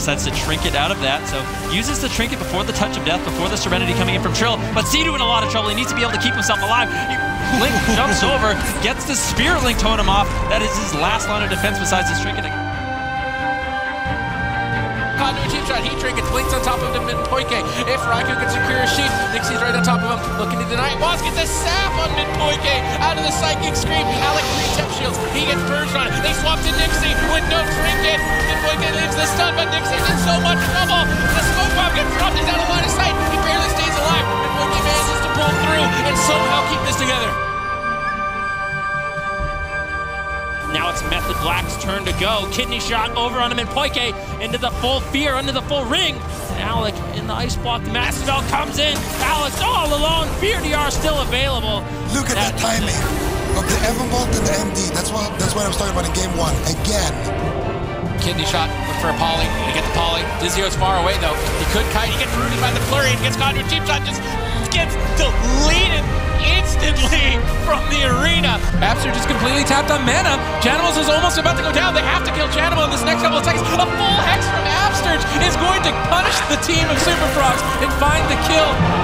decides to trinket out of that. So uses the trinket before the touch of death, before the serenity coming in from Trill. But Cdew in a lot of trouble. He needs to be able to keep himself alive. He, Link jumps over, gets the Spirit Link totem off. That is his last line of defense besides his trinket. Conduit cheap shot, he trinkets, blinks on top of him mid Poike. If Raiku can secure a sheep, Nixie's right on top of him, looking to deny it. Whaazz gets a sap on mid Poike, out of the Psychic Scream. Alec three temp shields, he gets purged on it. They swap to Nixie with no trinket. Mid Poike leaves the stun, but Nixie's in so much trouble. The smoke bomb gets dropped, he's out of line of sight. He barely stays alive. Mid Poike manages to pull through and somehow keep this together. Now it's Method Black's turn to go. Kidney shot over on him and Poike into the full fear, under the full ring. And Alec in the ice block. The Mastodon comes in. Alex all alone. Fear DR still available. Look at that, timing of the Ebonbolt and the MD. That's what that's what I was talking about in game one. Again. Kidney shot, for a poly. They get the poly. Dizio's far away though. He could kite. He gets rooted by the flurry and gets Conduit cheap shot. Just gets deleted instantly from the arena. Abster just completely tapped on mana. Janimals is almost about to go down. They have to kill Janimal in this next couple of seconds. A full hex from Absterge is going to punish the team of Super Frogs and find the kill.